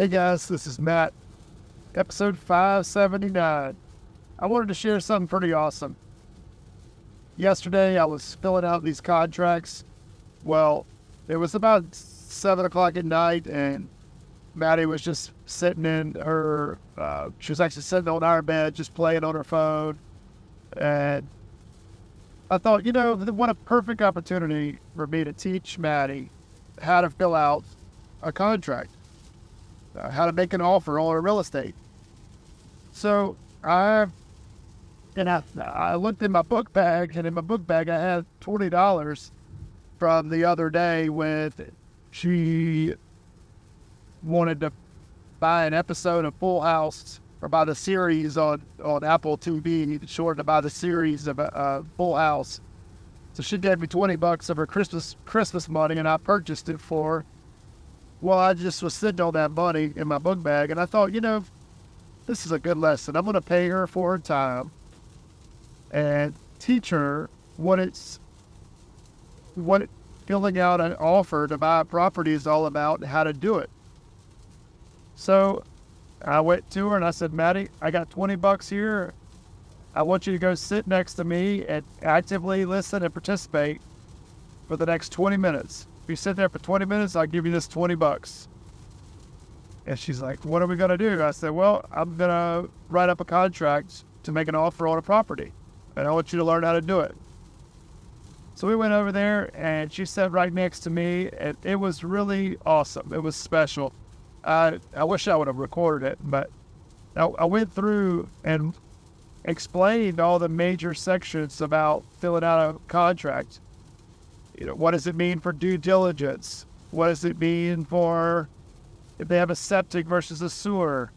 Hey guys, this is Matt, episode 579. I wanted to share something pretty awesome. Yesterday, I was filling out these contracts. Well, it was about 7 o'clock at night, and Maddie was just sitting in her, uh, she was actually sitting on our bed, just playing on her phone. And I thought, you know, what a perfect opportunity for me to teach Maddie how to fill out a contract, uh, how to make an offer on a real estate. So I and I, I looked in my book bag, and in my book bag I had twenty dollars from the other day when she wanted to buy an episode of Full House or buy the series on on Apple TV. Wanted to buy the series of uh, Full House. So she gave me twenty bucks of her Christmas Christmas money, and I purchased it for her. Well, I just was sitting on that money in my book bag, and I thought, you know, this is a good lesson. I'm going to pay her for her time and teach her what it's what filling out an offer to buy a property is all about and how to do it. So I went to her and I said, Maddie, I got 20 bucks here. I want you to go sit next to me and actively listen and participate for the next 20 minutes. You sit there for 20 minutes, I'll give you this 20 bucks. And she's like, What are we going to do? I said, Well, I'm going to write up a contract to make an offer on a property. And I want you to learn how to do it. So we went over there and she sat right next to me. And it was really awesome. It was special. I, I wish I would have recorded it, but I, I went through and explained all the major sections about filling out a contract. You know, what does it mean for due diligence? What does it mean for if they have a septic versus a sewer?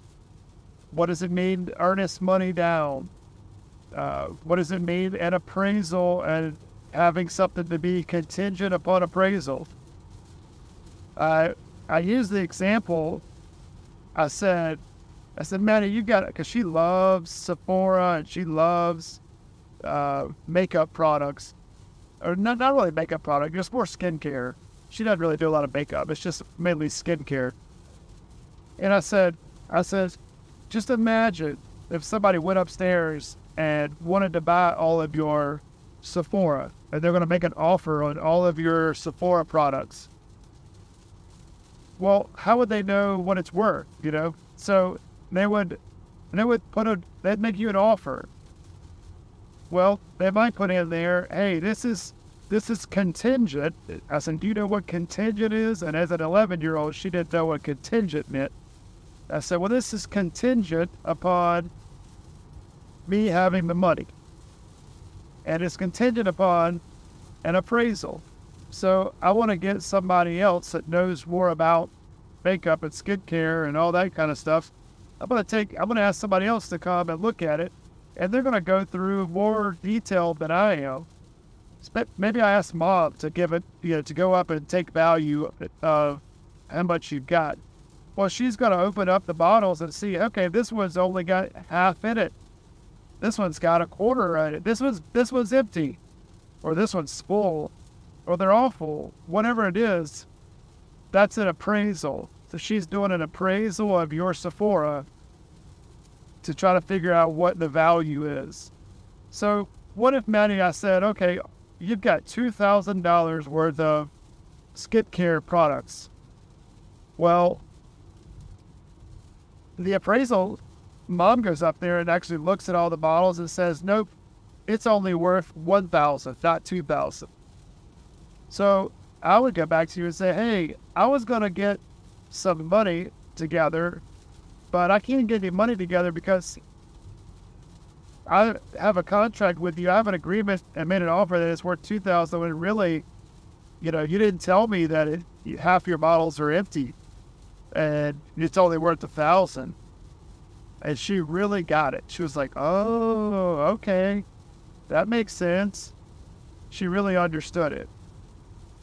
What does it mean earnest money down? Uh, what does it mean an appraisal and having something to be contingent upon appraisal? I I used the example. I said, I said, Maddie, you got it, because she loves Sephora and she loves uh, makeup products, or not not really makeup product, just more skincare. She doesn't really do a lot of makeup. It's just mainly skincare. And I said, I said, just imagine if somebody went upstairs and wanted to buy all of your Sephora, and they're going to make an offer on all of your Sephora products. Well, how would they know what it's worth? You know, so they would, they would put a, they'd make you an offer. Well, they might put in there, hey, this is this is contingent. I said, do you know what contingent is? And as an 11 year old, she didn't know what contingent meant. I said, well, this is contingent upon me having the money. And it's contingent upon an appraisal. So I want to get somebody else that knows more about makeup and skincare and all that kind of stuff. I'm going to take, I'm going to ask somebody else to come and look at it. And they're going to go through more detail than I am. Maybe I ask mom to give it, you know, to go up and take value of how much you've got. Well, she's going to open up the bottles and see, okay, this one's only got half in it. This one's got a quarter in it. This one's this one's empty, or this one's full, or they're all full. Whatever it is, that's an appraisal. So she's doing an appraisal of your Sephora to try to figure out what the value is. So what if Maddie I said, okay, you've got two thousand dollars worth of skip care products. Well, the appraisal, mom goes up there and actually looks at all the bottles and says, nope, it's only worth 1000 not 2000 So I would go back to you and say, hey, I was going to get some money together, but I can't get any money together because I have a contract with you. I have an agreement and made an offer that it's worth 2000 when really, you know, you didn't tell me that it, half your bottles are empty and it's only worth a thousand. And she really got it. She was like, "Oh, okay, that makes sense." She really understood it.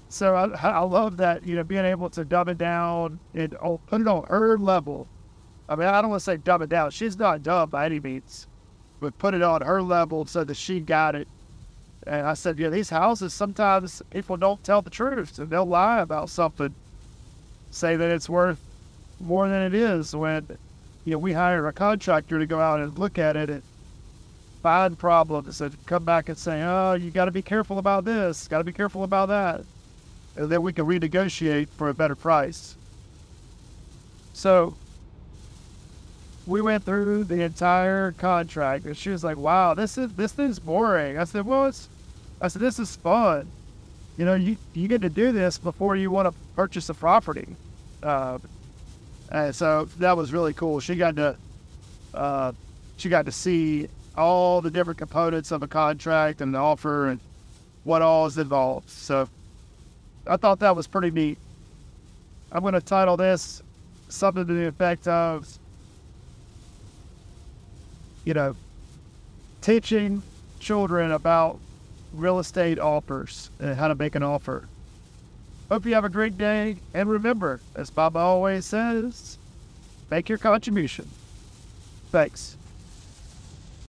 So I, I love that you know being able to dumb it down and put it on her level. I mean, I don't want to say dumb it down. She's not dumb by any means, but put it on her level so that she got it. And I said, yeah, these houses sometimes people don't tell the truth and they'll lie about something, say that it's worth more than it is when, you know, we hire a contractor to go out and look at it and find problems and come back and say, oh, you got to be careful about this, got to be careful about that. And then we can renegotiate for a better price. So we went through the entire contract and she was like, wow, this is this thing's boring. I said, well, it's, I said, this is fun. You know, you, you get to do this before you want to purchase a property. Uh, and so that was really cool. She got to, uh, she got to see all the different components of a contract and the offer and what all is involved. So I thought that was pretty neat. I'm going to title this something to the effect of, you know, teaching children about real estate offers and how to make an offer. Hope you have a great day. And remember, as Baba always says, make your contribution. Thanks.